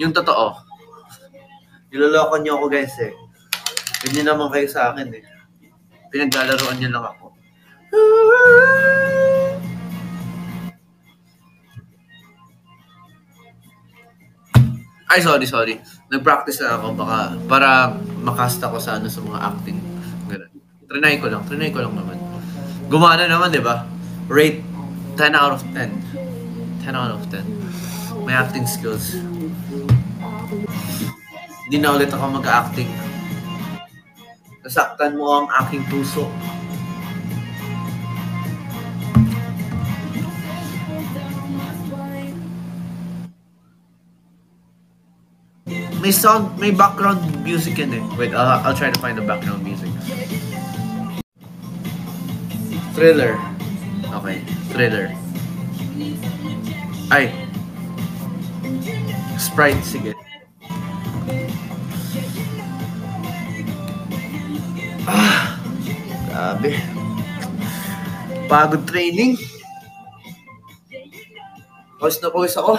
Yung totoo. Niloloko niyo ako guys eh. Ganyan naman kayo sa akin eh. Pinaglalaroan niyo lang ako. Ay, sorry, sorry. Nag-practice na ako baka para makast ako sa ano sa mga acting. Ganun. Trinay ko lang. Trinay ko lang naman. Gumana naman, di ba? Rate 10 out of 10. 10 out of 10. May acting skills. Hindi na ulit ako mag-acting. Nasaktan mo ang aking puso. May sound, may background music in it. Wait, I'll, I'll try to find the background music. Thriller. Okay, thriller. Ay. Sprite, sige. Ah, grabe. Pagod training. Pause na pause ako.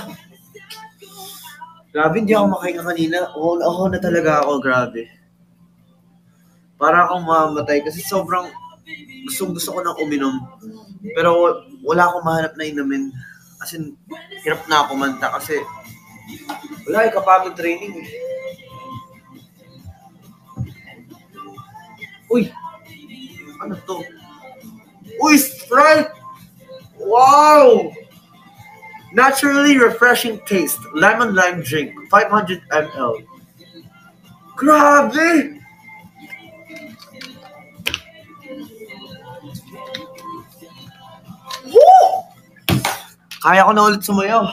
Grabe, hindi ako makahinga kanina. Oo, oh, na talaga ako, grabe. Para akong mamatay kasi sobrang gusto gusto ko nang uminom. Pero wala akong mahanap na inumin. As in, hirap na ako manta kasi wala eh, kapagod training eh. Uy! Ano to? Uy, Sprite! Wow! Naturally refreshing taste. Lemon lime drink. 500 ml. Grabe! Woo! Kaya ko na ulit sumayaw.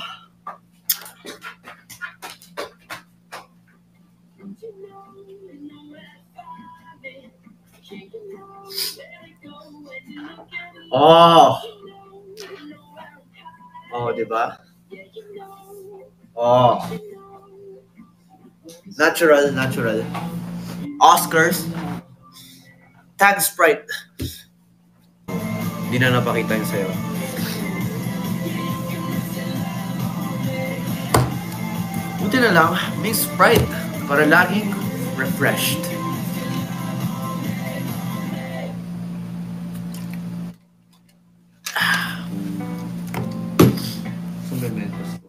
Oh. Oh, di ba? Oh. Natural, natural. Oscars. Tag Sprite. Hindi na napakita yung sayo. Buti na lang, may Sprite para laging refreshed. Sabay mentos ko.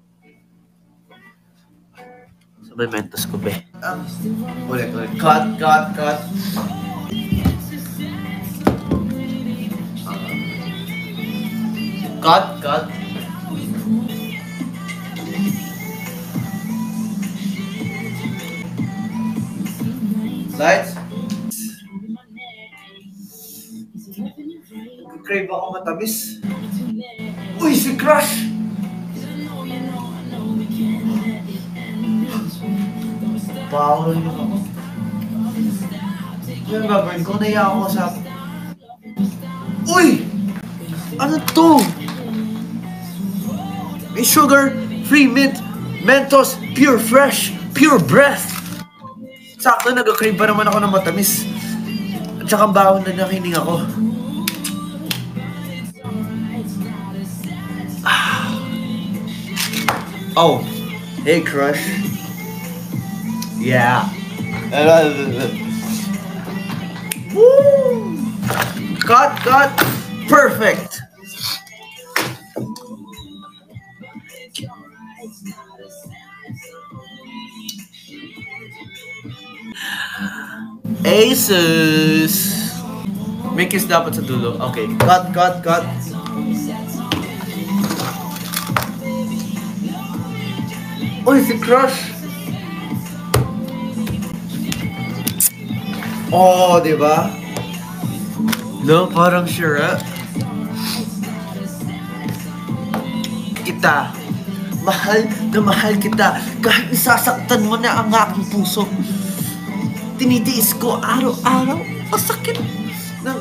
Sabay mentos ko, be. Ah, ulit, ulit. Cut, cut, cut. Cut, cut. Lights. Crave ako matamis. Uy, si Crush! Bawal yun ako. Yung gagawin ko, naiya ako sa... Uy! Ano to? May sugar, free mint, Mentos, pure fresh, pure breath. Sakto, nag-crave pa naman ako ng matamis. At saka bawon na nakinig ako. Ah. Oh, hey crush. Yeah. Woo! Cut, cut. Perfect. Aces! May kiss dapat sa dulo. Okay. Cut, cut, cut. Uy, si Crush! Oh, di ba? No, parang sure. Kita. Mahal na mahal kita kahit isasaktan mo na ang aking puso. Tinitiis ko araw-araw ang sakit ng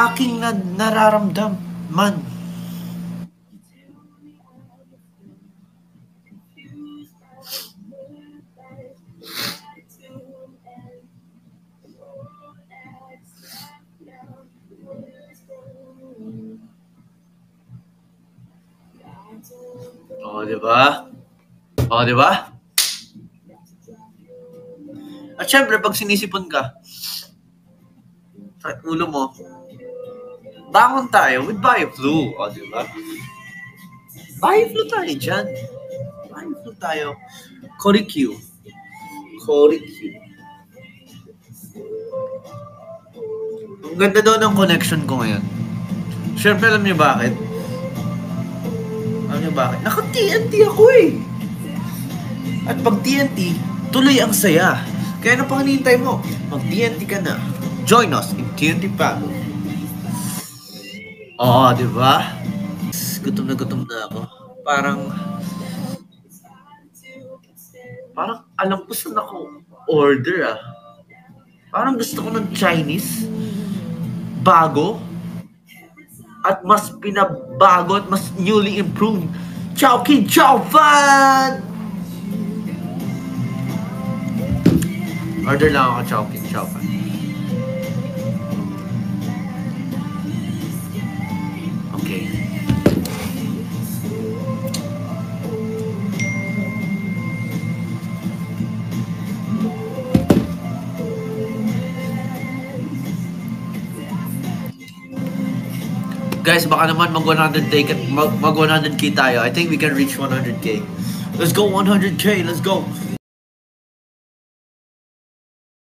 aking na nararamdaman. Oh, di ba? Oh, di ba? At syempre, pag sinisipon ka, sa ulo mo, bangon tayo with Bioflu. O, di ba? Bioflu tayo dyan. Bioflu tayo. Coricue. Coricue. Ang ganda daw ng connection ko ngayon. Siyempre, alam niyo bakit? Bakit? Naka-TNT ako eh. At pag TNT, tuloy ang saya. Kaya ano pang hinihintay mo? Mag-TNT ka na. Join us in TNT Paddle. Oo, di ba? Gutom na gutom na ako. Parang, parang alam ko saan ako order ah. Parang gusto ko ng Chinese. Bago. At mas pinabago at mas newly improved. Chowking Chow Fan! Order lang ako Chowking Chow Guys, baka naman mag 100k mag, mag 100k tayo. I think we can reach 100k. Let's go 100k. Let's go.